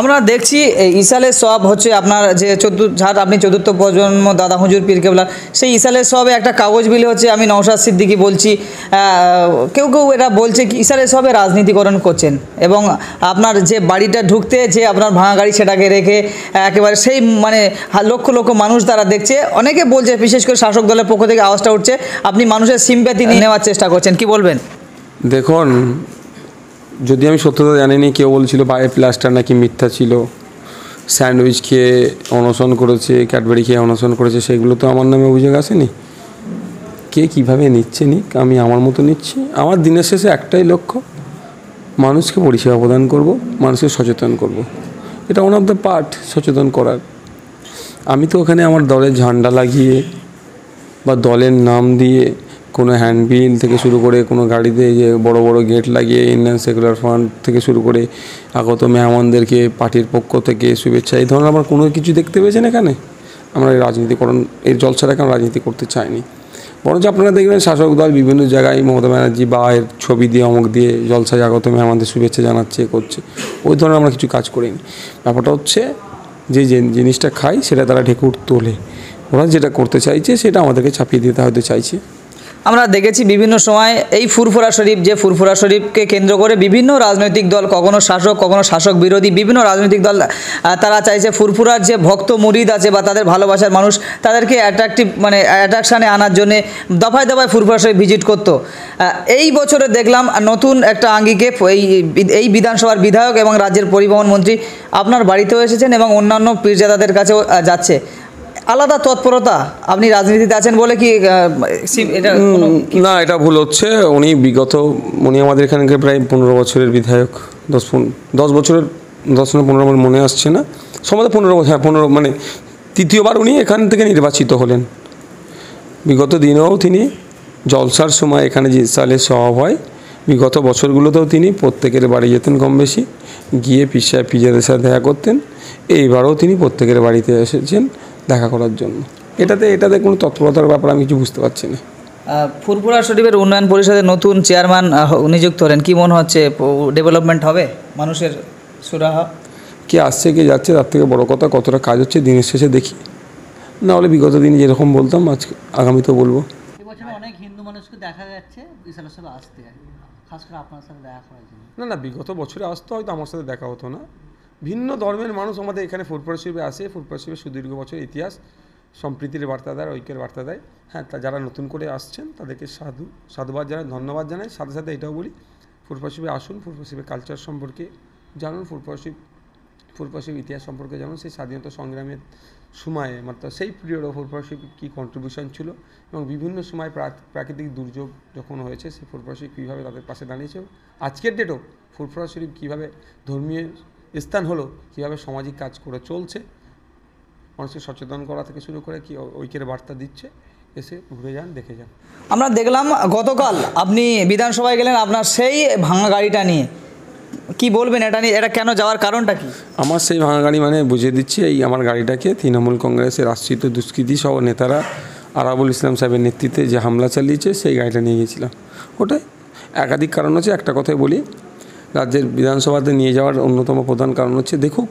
আমরা দেখছি ইসালের সব হচ্ছে আপনার যে চতুর্থ ঝাট আপনি চতুর্থ প্রজন্ম, দাদা হুজুর, পীর কেবলা, সেই ইসালের সবে একটা কাগজ বিলে হচ্ছে, আমি নওশাদ সিদ্দিকি বলছি কেউ কেউ এটা বলছে কি ইসালের সবে রাজনীতিকরণ করছেন এবং আপনার যে বাড়িটা ঢুকতে, যে আপনার ভাঙা গাড়ি সেটাকে রেখে, একেবারে সেই মানে লক্ষ লক্ষ মানুষ তারা দেখছে। অনেকে বলছে, বিশেষ করে শাসক দলের পক্ষ থেকে আওয়াজটা উঠছে, আপনি মানুষের সিম্প্যাথি নেওয়ার চেষ্টা করছেন, কি বলবেন? দেখুন যদি আমি সত্যতা জানিনি, কেউ বলছিল বাইরে প্লাস্টার নাকি মিথ্যা ছিল। স্যান্ডউইচ খেয়ে অনশন করেছে, ক্যাডবেরি খেয়ে অনশন করেছে, সেগুলো তো আমার নামে অভিযোগ আসেনি। কে কীভাবে নিচ্ছে নিক? আমি আমার মতো নিচ্ছি? আমার দিনের শেষে একটাই লক্ষ্য, মানুষকে পরিষেবা প্রদান করব, মানুষকে সচেতন করব। এটা ওয়ান অফ দ্য পার্ট সচেতন করার। আমি তো ওখানে আমার দলের ঝান্ডা লাগিয়ে বা দলের নাম দিয়ে কোনো হ্যান্ডবিল থেকে শুরু করে কোনো গাড়িতে যে বড় বড় গেট লাগিয়ে ইন্ডিয়ান সেকুলার ফান্ড থেকে শুরু করে আগত মেহমানদেরকে পার্টির পক্ষ থেকে শুভেচ্ছা, এই ধরনের আমার কোনো কিছু দেখতে পেয়েছেন এখানে? আমরা এই রাজনীতিকরণ এই জলসার এখন রাজনীতি করতে চাইনি? বরঞ্চ আপনারা দেখবেন শাসক দল বিভিন্ন জায়গায় মমতা ব্যানার্জি বা এর ছবি দিয়ে, অমুক দিয়ে জলসায় আগত মেহমানদের শুভেচ্ছা জানাচ্ছে করছে। ওই ধরনের আমরা কিছু কাজ করিনি। ব্যাপারটা হচ্ছে যে যে জিনিসটা খাই সেটা তারা ঢেকুর তোলে। ওরা যেটা করতে চাইছে সেটা আমাদেরকে চাপিয়ে দিতে হয়তো চাইছে। আমরা দেখেছি বিভিন্ন সময় এই ফুরফুরা শরীফ, যে ফুরফুরা শরীফকে কেন্দ্র করে বিভিন্ন রাজনৈতিক দল, কখনো শাসক কখনো শাসক বিরোধী, বিভিন্ন রাজনৈতিক দল তারা চাইছে ফুরফুরার যে ভক্ত মুরিদ আছে বা তাদের ভালোবাসার মানুষ, তাদেরকে অ্যাট্রাকটিভ মানে অ্যাট্রাকশানে আনার জন্যে দফায় দফায় ফুরফুরা শরীফ ভিজিট করতো। এই বছরে দেখলাম নতুন একটা আঙ্গিকে এই এই বিধানসভার বিধায়ক এবং রাজ্যের পরিবহন মন্ত্রী আপনার বাড়িতেও এসেছেন এবং অন্যান্য পীরজাদাদের কাছেও যাচ্ছে। আলাদা তৎপরতা? আপনি রাজনীতিতে আছেন বলে কি এটা না এটা ভুল হচ্ছে। উনি বিগত উনি আমাদের এখানকার প্রায় পনেরো বছরের বিধায়ক। দশ দশ বছরের দশ না পনেরো আমার মনে আসছে না। সম্ভবত পনেরো বছর হ্যাঁ পনেরো মানে তৃতীয়বার উনি এখান থেকে নির্বাচিত হলেন। বিগত দিনেও তিনি জলসার সময় এখানে যে সালে সভা হয় বিগত বছরগুলোতেও তিনি প্রত্যেকের বাড়ি যেতেন কম বেশি। গিয়ে পিসায় পিজাদের সাথে দেখা করতেন। এইবারও তিনি প্রত্যেকের বাড়িতে এসেছেন। দেখা করার জন্য। এটাতে এটাতে কোনো তৎপরতার ব্যাপার আমি কিছু বুঝতে পারছি না। ফুরফুরা শরীফের উন্নয়ন পরিষদের নতুন চেয়ারম্যান নিযুক্ত হলেন। কি মনে হচ্ছে ডেভেলপমেন্ট হবে মানুষের সুরাহা? কে আসছে কে যাচ্ছে তার থেকে বড় কথা কতটা কাজ হচ্ছে দিনের শেষে দেখি। না হলে বিগত দিনে যেরকম বলতাম আজকে আগামীতেও বলব। অনেক হিন্দু মানুষকে দেখা যাচ্ছে আসতে। খাস করে আপনার সাথে দেখা না না বিগত বছরে আসতো হয়তো আমার সাথে দেখা হতো না। ভিন্ন ধর্মের মানুষ আমাদের এখানে ফুটবল শিল্পে আসে ফুটবল শিল্পের সুদীর্ঘ বছর ইতিহাস, সম্প্রীতির বার্তা দেয়, ঐক্যের বার্তা দেয়। হ্যাঁ তা যারা নতুন করে আসছেন, তাদেরকে সাধু, সাধুবাদ জানাই, ধন্যবাদ জানাই। সাথে সাথে এটাও বলি ফুটবল শিবে আসুন ফুটবল শিল্পের কালচার সম্পর্কে জানুন ফুটবল শিব ফুটবল শিব ইতিহাস সম্পর্কে জানুন। সেই স্বাধীনতা সংগ্রামের সময়ে মাত্র সেই পিরিয়ডে ফুটবল শিল্প কী কন্ট্রিবিউশন ছিল এবং বিভিন্ন সময় প্রা- প্রাকৃতিক দুর্যোগ যখন হয়েছে, সেই ফুটবল শিল্প কীভাবে তাদের পাশে দাঁড়িয়েছে আজকের ডেটও ফুটবল শরীফ কীভাবে ধর্মীয় স্থান হলো কীভাবে সামাজিক কাজ করে চলছে মানুষকে সচেতন করা থেকে শুরু করে কি ঐক্যের বার্তা দিচ্ছে এসে ঘুরে যান দেখে যান। আমরা দেখলাম গতকাল আপনি বিধানসভায় গেলেন আপনার সেই ভাঙা গাড়িটা নিয়ে। কি বলবেন এটা নিয়ে এটা কেন যাওয়ার কারণটা কি? আমার সেই ভাঙা গাড়ি মানে বুঝিয়ে দিচ্ছি এই আমার গাড়িটাকে তৃণমূল কংগ্রেসের আশ্রিত দুষ্কৃতী সহ নেতারা আরাবুল ইসলাম সাহেবের নেতৃত্বে যে হামলা চালিয়েছে সেই গাড়িটা নিয়ে গেছিলাম ওটাই একাধিক কারণ হচ্ছে একটা কথাই বলি রাজ্যের বিধানসভাতে নিয়ে যাওয়ার অন্যতম প্রধান কারণ হচ্ছে দেখুক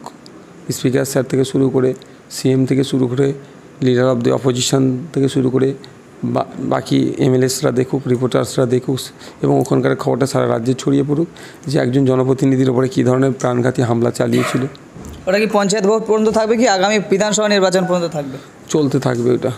স্পিকার স্যার থেকে শুরু করে সিএম থেকে শুরু করে লিডার অফ দি অপোজিশন থেকে শুরু করে বা- বাকি এমএলএসরা দেখুক রিপোর্টার্সরা দেখুক এবং ওখানকার খবরটা সারা রাজ্যে ছড়িয়ে পড়ুক যে একজন জনপ্রতিনিধির ওপরে কী ধরনের প্রাণঘাতী হামলা চালিয়েছিল। ওটা কি পঞ্চায়েত ভোট পর্যন্ত থাকবে কি আগামী বিধানসভা নির্বাচন পর্যন্ত থাকবে? চলতে থাকবে ওটা।